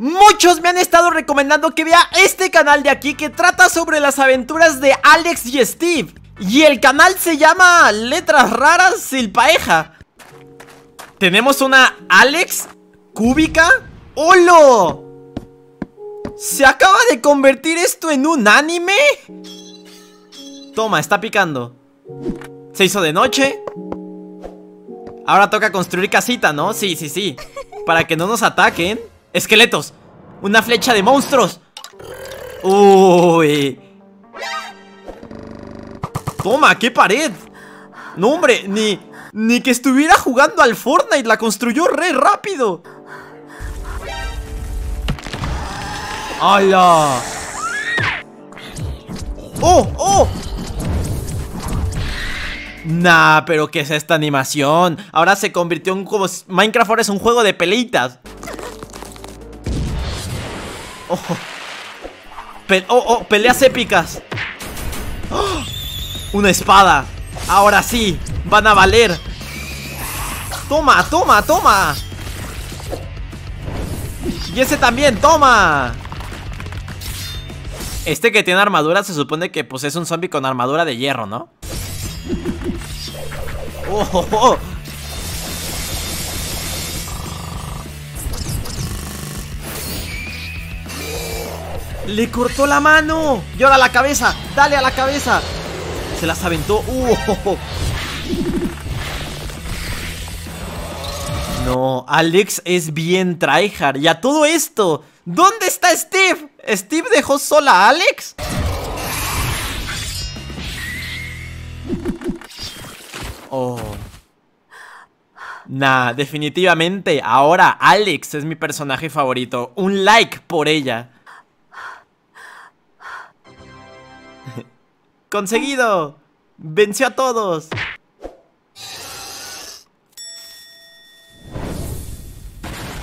Muchos me han estado recomendando que vea este canal de aquí que trata sobre las aventuras de Alex y Steve. Y el canal se llama Letras Raras Silpaeja. Tenemos una Alex cúbica. ¡Holo! ¿Se acaba de convertir esto en un anime? Toma, está picando. Se hizo de noche. Ahora toca construir casita, ¿no? Sí, sí, sí. Para que no nos ataquen. Esqueletos. Una flecha de monstruos. Uy. Toma, qué pared. No, hombre, ni, ni que estuviera jugando al Fortnite. La construyó re rápido. ¡Hala! ¡Oh! ¡Oh! Nah, pero ¿qué es esta animación? Ahora se convirtió en como... Minecraft ahora es un juego de peleitas Oh, oh, oh peleas épicas ¡Oh! Una espada Ahora sí, van a valer Toma, toma, toma Y ese también, toma Este que tiene armadura se supone que pues es un zombie con armadura de hierro, ¿no? Oh, oh, oh. Le cortó la mano Y ahora la cabeza, dale a la cabeza Se las aventó uh, No, Alex es bien tryhard Y a todo esto ¿Dónde está Steve? ¿Steve dejó sola a Alex? Oh. Nah, definitivamente ahora Alex es mi personaje favorito. Un like por ella. ¡Conseguido! ¡Venció a todos!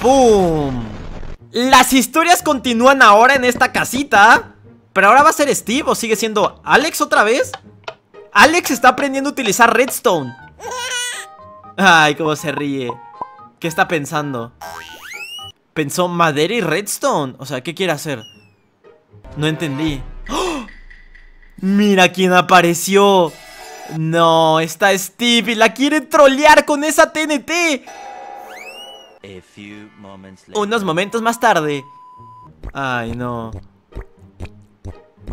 ¡Pum! Las historias continúan ahora en esta casita Pero ahora va a ser Steve o sigue siendo Alex otra vez Alex está aprendiendo a utilizar redstone Ay, cómo se ríe ¿Qué está pensando? Pensó madera y redstone O sea, ¿qué quiere hacer? No entendí. Mira quién apareció. No, está Steve y la quiere trolear con esa TNT Unos momentos más tarde. Ay, no.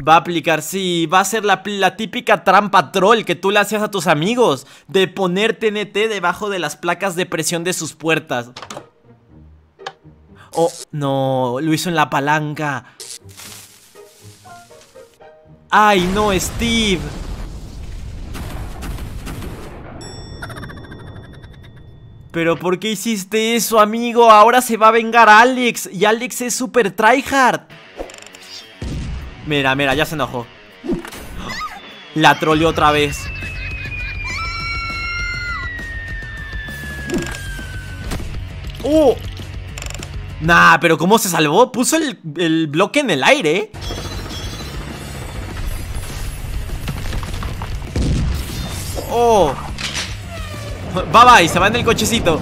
Va a aplicar, sí, va a ser la, típica trampa troll que tú le hacías a tus amigos De poner TNT debajo de las placas de presión de sus puertas. Oh, no, lo hizo en la palanca ¡Ay, no, Steve! ¿Pero por qué hiciste eso, amigo? Ahora se va a vengar Alex Y Alex es super tryhard Mira, mira, ya se enojó La troleó otra vez ¡Uh! Nah, pero ¿cómo se salvó? Puso el, el bloque en el aire ¡Oh! Bye bye, se va en el cochecito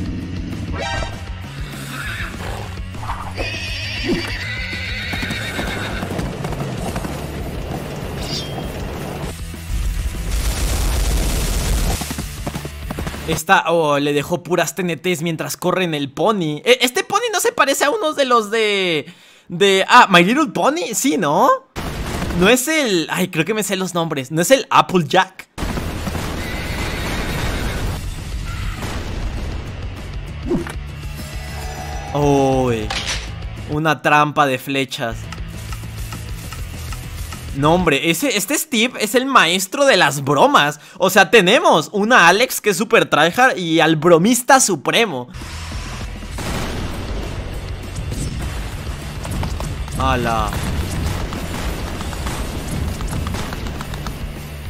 Esta, oh, le dejó puras TNTs mientras corre en el pony e, Este pony no se parece a unos de los de... De... Ah, My Little Pony, sí, ¿no? No es el... Ay, creo que me sé los nombres ¿No es el Applejack? Oh, una trampa de flechas. No, hombre, ese, este Steve es el maestro de las bromas. O sea, tenemos una Alex que es super tryhard y al bromista supremo. ¡Hala!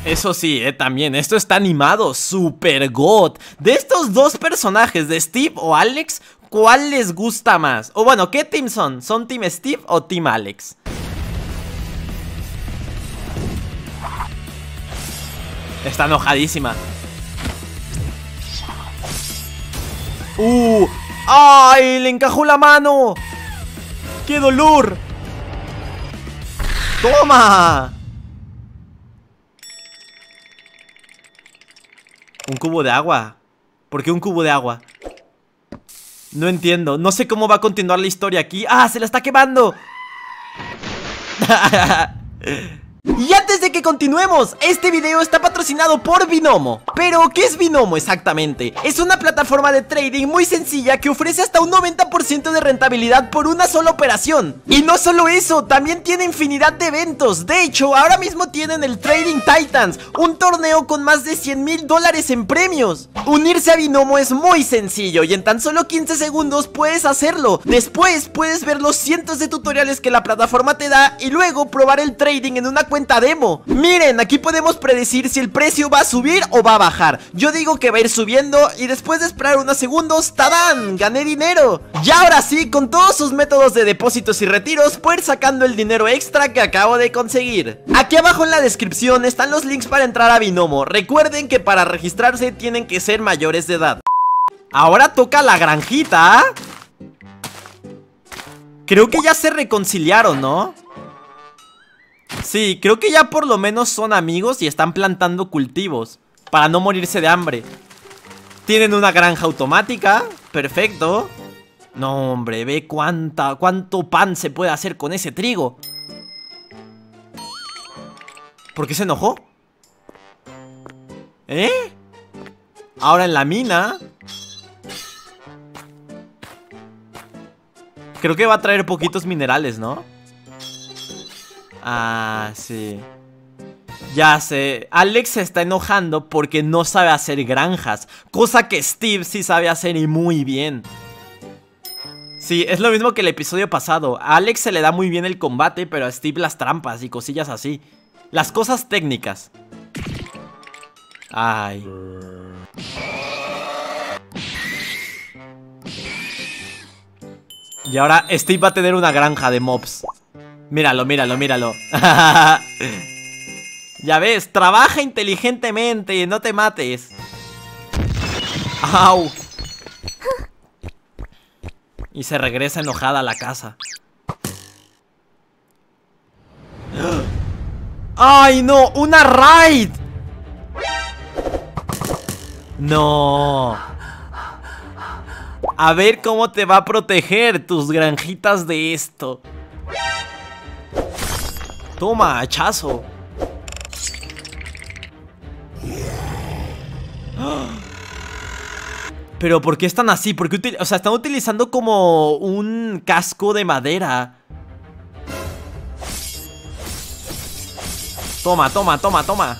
Eso sí, eh, también, esto está animado, super god. De estos dos personajes, de Steve o Alex, ¿cuál les gusta más? O bueno, ¿qué team son? ¿Son Team Steve o Team Alex? Está enojadísima ¡Uh! ¡Ay! ¡Le encajó la mano! ¡Qué dolor! ¡Toma! Un cubo de agua ¿Por qué un cubo de agua? No entiendo, no sé cómo va a continuar la historia aquí ¡Ah, se la está quemando! Y antes de que continuemos, este video está patrocinado por Binomo. Pero, ¿qué es Binomo exactamente? Es una plataforma de trading muy sencilla que ofrece hasta un 90% de rentabilidad por una sola operación. Y no solo eso, también tiene infinidad de eventos. De hecho, ahora mismo tienen el Trading Titans Un torneo con más de 100 mil dólares en premios. Unirse a Binomo es muy sencillo y en tan solo 15 segundos puedes hacerlo. Después puedes ver los cientos de tutoriales que la plataforma te da Y luego probar el trading en una cuenta demo Miren, aquí podemos predecir si el precio va a subir o va a bajar Yo digo que va a ir subiendo y después de esperar unos segundos ¡Tadán! ¡Gané dinero! Y ahora sí, con todos sus métodos de depósitos y retiros Puedo ir sacando el dinero extra que acabo de conseguir Aquí abajo en la descripción están los links para entrar a Binomo Recuerden que para registrarse tienen que ser mayores de edad Ahora toca la granjita Creo que ya se reconciliaron, ¿no? Sí, creo que ya por lo menos son amigos y están plantando cultivos Para no morirse de hambre Tienen una granja automática Perfecto No, hombre, ve cuánta, cuánto pan se puede hacer con ese trigo ¿Por qué se enojó? ¿Eh? Ahora en la mina Creo que va a traer poquitos minerales, ¿no? Ah, sí. Ya sé, Alex se está enojando porque no sabe hacer granjas, cosa que Steve sí sabe hacer y muy bien. Sí, es lo mismo que el episodio pasado. A Alex se le da muy bien el combate, pero a Steve las trampas y cosillas así. Las cosas técnicas. Ay. Y ahora Steve va a tener una granja de mobs. Míralo, míralo, míralo. ya ves, trabaja inteligentemente, no te mates. ¡Au! Y se regresa enojada a la casa. ¡Ay, no! ¡Una raid! No. A ver cómo te va a proteger tus granjitas de esto. Toma, hachazo. Pero ¿por qué están así? Porque o sea, están utilizando como un casco de madera. Toma, toma, toma, toma.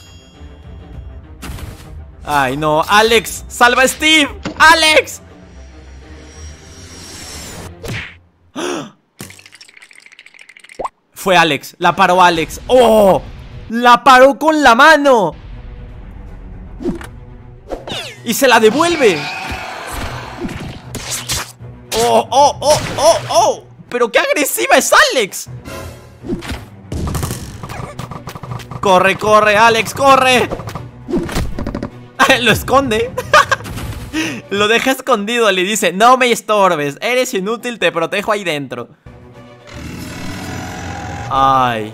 Ay, no. Alex, salva a Steve. Alex. Fue Alex, la paró Alex ¡Oh! ¡La paró con la mano! Y se la devuelve ¡Oh, oh, oh, oh, oh! ¡Pero qué agresiva es Alex! ¡Corre, corre, Alex, corre! Lo esconde Lo deja escondido, le dice No me estorbes, eres inútil, te protejo ahí dentro Ay.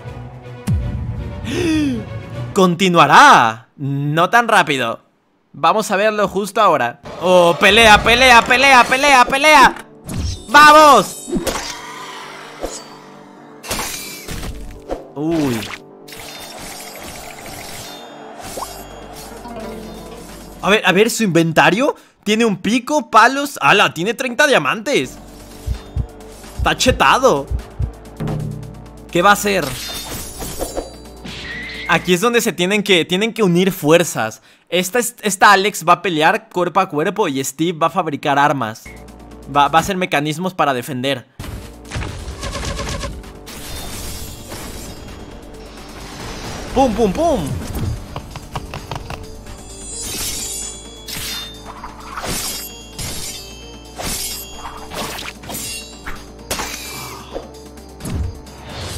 Continuará. No tan rápido. Vamos a verlo justo ahora. Oh, pelea, pelea, pelea, pelea, pelea. ¡Vamos! Uy. A ver, a ver, su inventario Tiene un pico, palos ¡Hala! Tiene 30 diamantes Está chetado ¿Qué va a hacer? Aquí es donde se tienen que, tienen que unir fuerzas esta, esta Alex va a pelear cuerpo a cuerpo y Steve va a fabricar armas Va, va a hacer mecanismos para defender ¡Pum, pum, pum!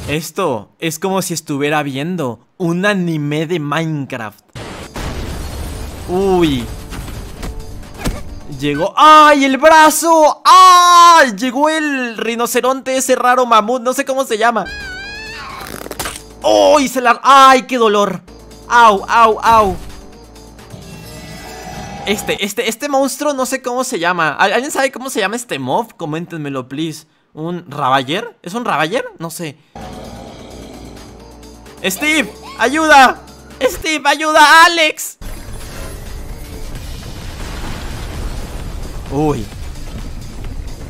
Esto es como si estuviera viendo un anime de Minecraft. Uy. Llegó... ¡Ay, el brazo! ¡Ay! Llegó el rinoceronte ese raro mamut, no sé cómo se llama ¡Ay, se la... ¡Ay, qué dolor! ¡Au, au, au! Este, este, este monstruo no sé cómo se llama ¿Alguien sabe cómo se llama este mob? Coméntenmelo, please ¿Un rabayer? ¿Es un rabayer? No sé ¡Steve! ¡Ayuda! ¡Steve, ayuda Alex! Uy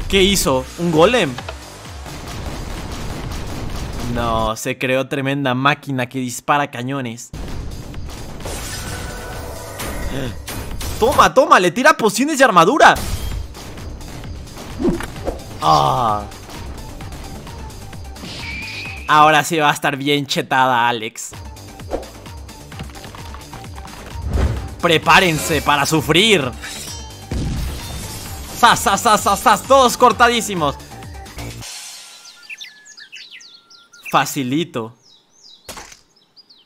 ¿Qué hizo? ¿Un golem? No, se creó tremenda máquina que dispara cañones Toma, toma, le tira pociones de armadura Ah Ahora sí va a estar bien chetada Alex. Prepárense para sufrir. ¡Sas, sas! Todos cortadísimos. Facilito.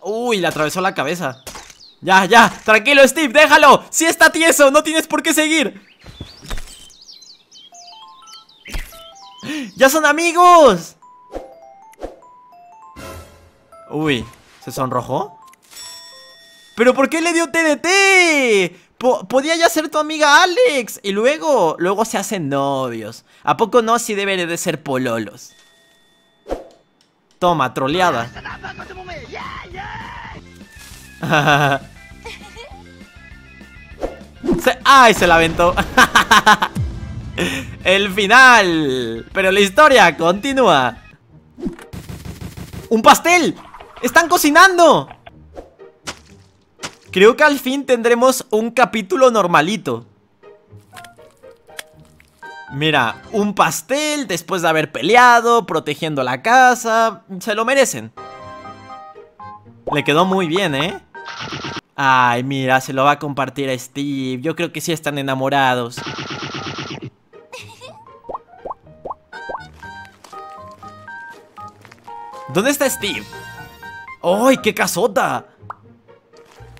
Uy, le atravesó la cabeza. Ya, ya, tranquilo Steve, déjalo. Si está tieso, no tienes por qué seguir. ¡Ya son amigos! Uy, ¿se sonrojó? ¿Pero por qué le dio TDT? podía ya ser tu amiga Alex Y luego, luego se hacen novios ¿A poco no si deben de ser pololos? Toma, troleada ¡Ay, se la aventó! El final Pero la historia continúa ¡Un pastel! ¡Están cocinando! Creo que al fin tendremos un capítulo normalito Mira, un pastel después de haber peleado, protegiendo la casa Se lo merecen Le quedó muy bien, ¿eh? Ay, mira, se lo va a compartir a Steve Yo creo que sí están enamorados ¿Dónde está Steve? ¡Ay, qué casota!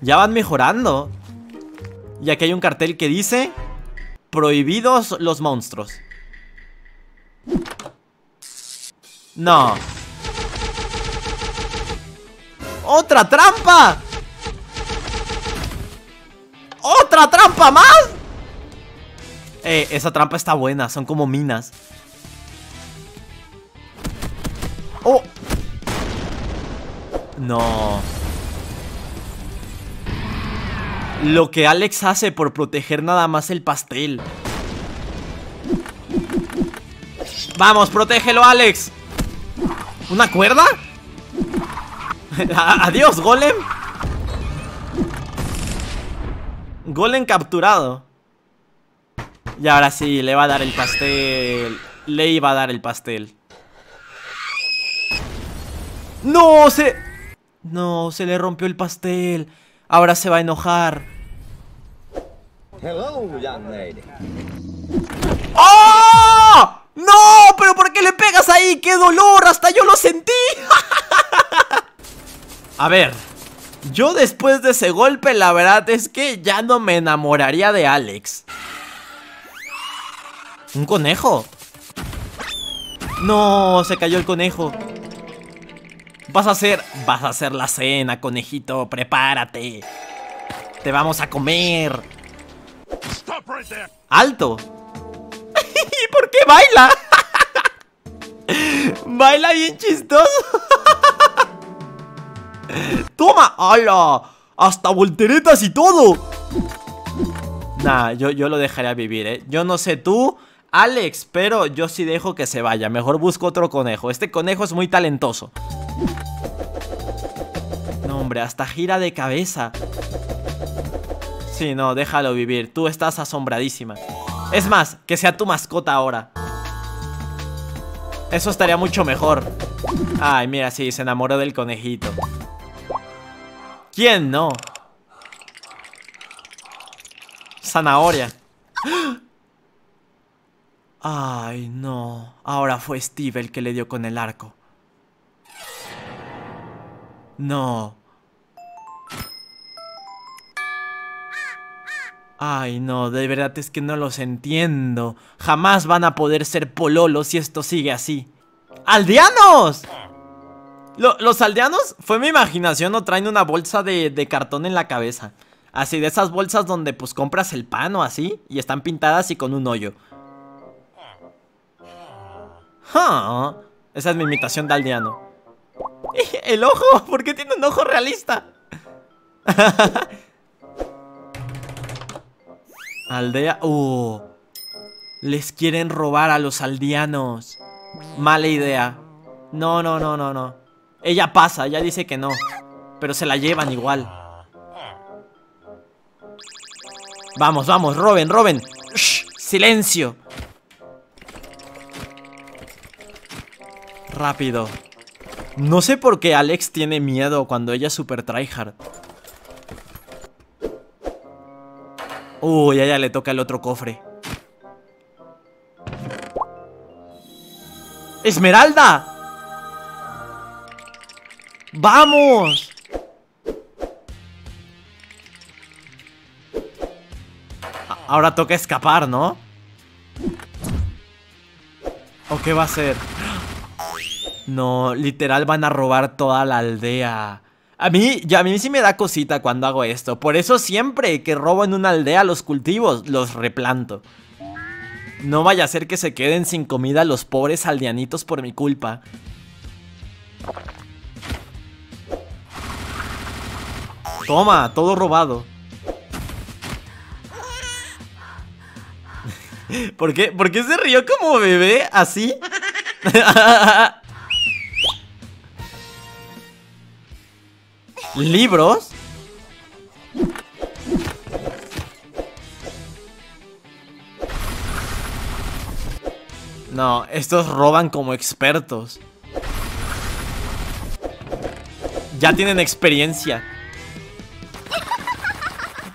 Ya van mejorando Y aquí hay un cartel que dice Prohibidos los monstruos No ¡Otra trampa! ¡Otra trampa más! Eh, esa trampa está buena, son como minas No. Lo que Alex hace por proteger nada más el pastel. Vamos, protégelo, Alex. ¿Una cuerda? Adiós, golem. Golem capturado. Y ahora sí, le va a dar el pastel. Le iba a dar el pastel. ¡No! Se... No, se le rompió el pastel Ahora se va a enojar ¡Oh! ¡No! ¿Pero por qué le pegas ahí? ¡Qué dolor! ¡Hasta yo lo sentí! a ver Yo después de ese golpe la verdad es que ya no me enamoraría de Alex ¿Un conejo? No, se cayó el conejo Vas a hacer... Vas a hacer la cena, conejito Prepárate Te vamos a comer ¡Alto! ¿Y por qué baila? baila bien chistoso ¡Toma! ¡Hala! ¡Hasta volteretas y todo! Nah, yo, yo lo dejaría vivir, ¿eh? Yo no sé tú, Alex, pero yo sí dejo que se vaya Mejor busco otro conejo Este conejo es muy talentoso No, hombre, hasta gira de cabeza Sí, no, déjalo vivir. Tú estás asombradísima. Es más, que sea tu mascota ahora. Eso estaría mucho mejor. Ay, mira, sí, se enamoró del conejito. ¿Quién no? Zanahoria. Ay, no. Ahora fue Steve el que le dio con el arco. No. Ay, no, de verdad es que no los entiendo. Jamás van a poder ser pololos si esto sigue así. ¡Aldeanos! los aldeanos, fue mi imaginación, no traen una bolsa de, cartón en la cabeza. Así, de esas bolsas donde pues compras el pan o así, y están pintadas y con un hoyo. Esa es mi imitación de aldeano. ¡El ojo! ¿Por qué tiene un ojo realista? Aldea... Uh, les quieren robar a los aldeanos. Mala idea. No, no, no, no, no. Ella pasa, ella dice que no. Pero se la llevan igual. Vamos, vamos, roben, roben. silencio. Rápido. No sé por qué Alex tiene miedo cuando ella es super tryhard. Uy, a ella le toca el otro cofre. ¡Esmeralda! ¡Vamos! Ahora toca escapar, ¿no? ¿O qué va a ser? No, literal van a robar toda la aldea. A mí, ya a mí sí me da cosita cuando hago esto. Por eso siempre que robo en una aldea los cultivos, los replanto. No vaya a ser que se queden sin comida los pobres aldeanitos por mi culpa. Toma, todo robado. ¿Por qué? ¿Por qué se rió como bebé? ¿Así? ¿Libros? No, estos roban como expertos. Ya tienen experiencia.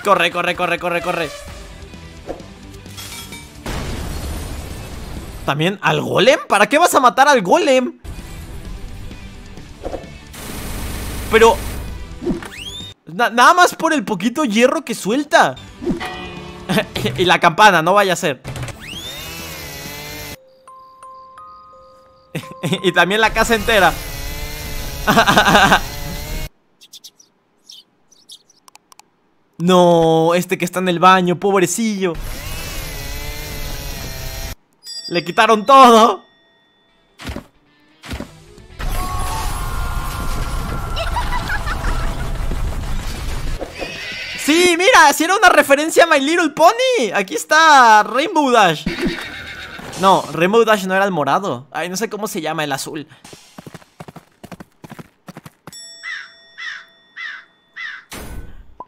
Corre, corre, corre, corre, corre. ¿También al golem? ¿Para qué vas a matar al golem? Pero nada más por el poquito hierro que suelta. Y la campana, no vaya a ser. Y también la casa entera. No, este que está en el baño, pobrecillo. Le quitaron todo Sí, mira, si era una referencia a My Little Pony. Aquí está Rainbow Dash. No, Rainbow Dash no era el morado. Ay, no sé cómo se llama el azul.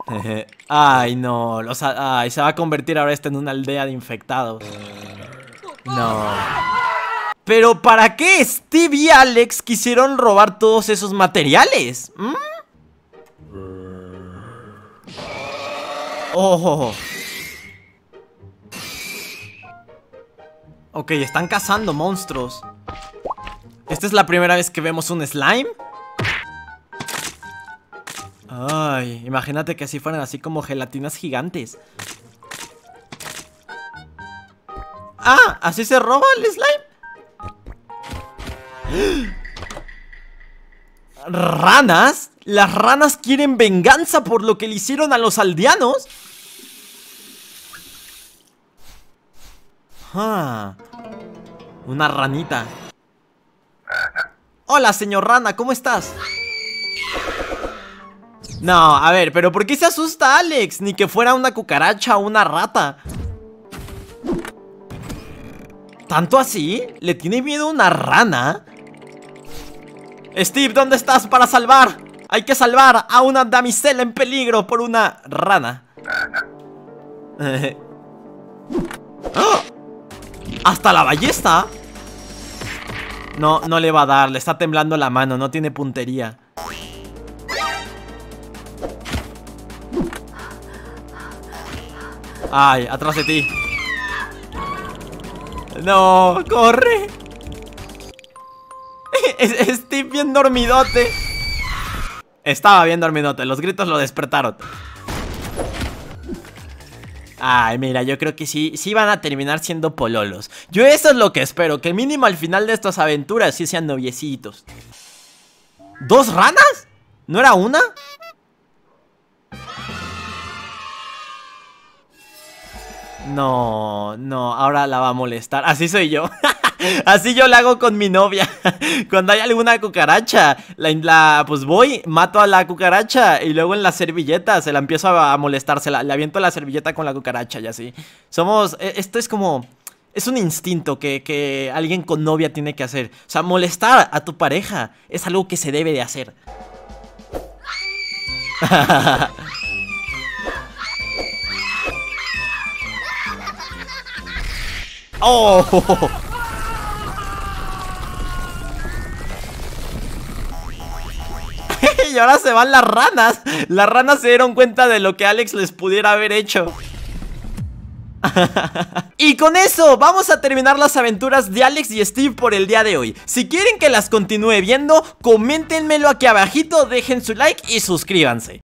Ay, no los, Ay, se va a convertir ahora este en una aldea de infectados. No. Pero ¿para qué Steve y Alex quisieron robar todos esos materiales? ¿Mm? Oh. Ok, están cazando monstruos. ¿Esta es la primera vez que vemos un slime? Ay, imagínate que así fueran así como gelatinas gigantes. Ah, ¿así se roba el slime? ¿Ranas? ¿Las ranas quieren venganza por lo que le hicieron a los aldeanos? Una ranita Hola, señor rana, ¿cómo estás? No, a ver, pero ¿por qué se asusta Alex? Ni que fuera una cucaracha o una rata ¿Tanto así? ¿Le tiene miedo una rana? Steve, ¿dónde estás para salvar? Hay que salvar a una damisela en peligro por una rana ¡Ah! ¡Hasta la ballesta! No, no le va a dar, le está temblando la mano, no tiene puntería. Ay, atrás de ti. No, corre. Estoy bien dormidote. Estaba bien dormidote, los gritos lo despertaron Ay, mira, yo creo que sí, sí van a terminar siendo pololos. Yo eso es lo que espero, que mínimo al final de estas aventuras sí sean noviecitos. ¿Dos ranas? ¿No era una? No, no, ahora la va a molestar. Así soy yo. Así yo la hago con mi novia. Cuando hay alguna cucaracha, la, pues voy, mato a la cucaracha y luego en la servilleta se la empiezo a, molestar. Se la, le aviento la servilleta con la cucaracha y así. Somos. E, esto es como. Es un instinto que, que alguien con novia tiene que hacer. O sea, molestar a tu pareja es algo que se debe de hacer. ¡Oh! Y ahora se van las ranas. Las ranas se dieron cuenta de lo que Alex les pudiera haber hecho. y con eso vamos a terminar las aventuras de Alex y Steve por el día de hoy Si quieren que las continúe viendo, coméntenmelo aquí abajito, dejen su like y suscríbanse